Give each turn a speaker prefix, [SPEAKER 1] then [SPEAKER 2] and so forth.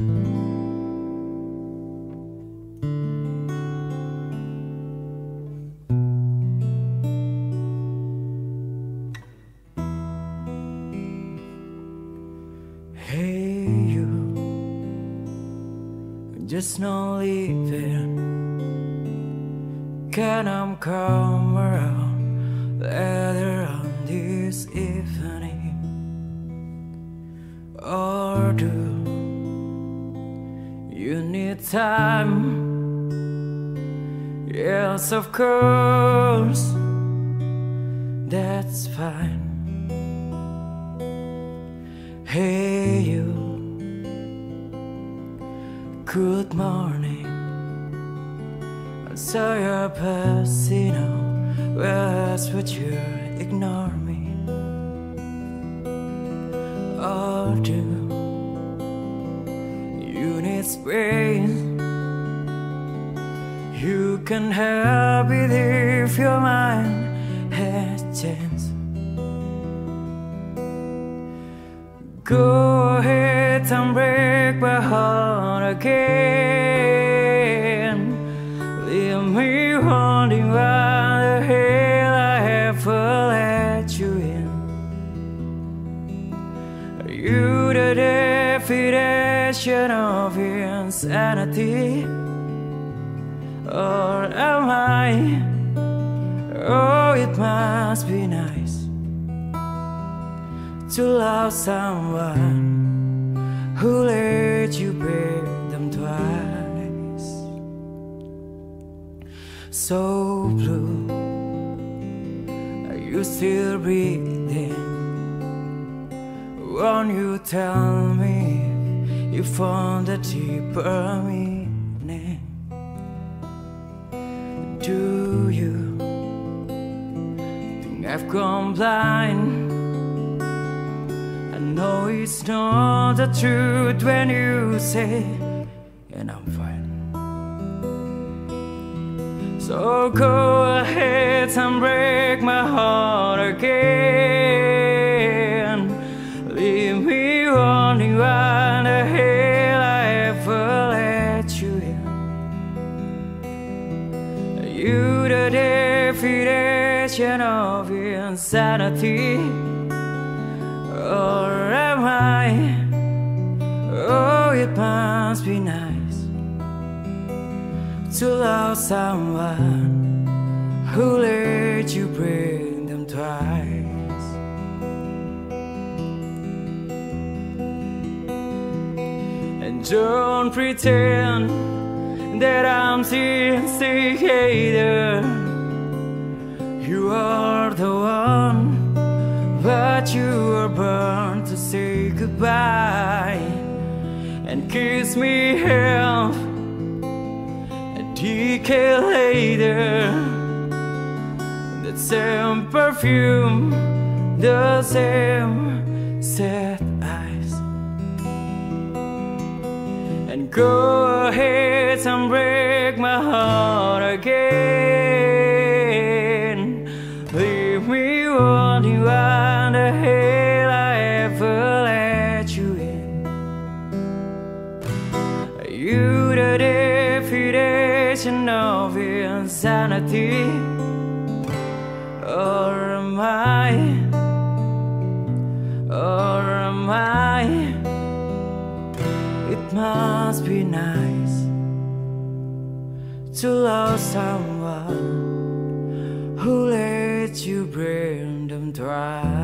[SPEAKER 1] Hey you, just not leaving. Can I come around later on this evening? Or do time? Yes, of course, that's fine. Hey, you, good morning. I saw your passing out. Well, that's what you ignore me. Or do need? You can help it if your mind has changed. Go ahead and break my heart again. Leave me wondering why the hell I ever let you in. Are you the definition of insanity? Or am I? Oh, it must be nice to love someone who let you break them twice. So blue, are you still breathing? Won't you tell me you found a deeper meaning? Do you think I've gone blind? I know it's not the truth when you say, and I'm fine. So go ahead and break my heart again. You the definition of insanity? Or am I? Oh, it must be nice to love someone who let you break them twice. And don't pretend that I'm sincere. You are the one, but you are born to say goodbye and kiss me half a decade later. That same perfume, the same sad eyes. And go ahead and break my heart again. Leave me wondering why the hell I ever let you in. You the definition of insanity? Or am I? Or am I? It must be nice to love someone who let you bring them dry.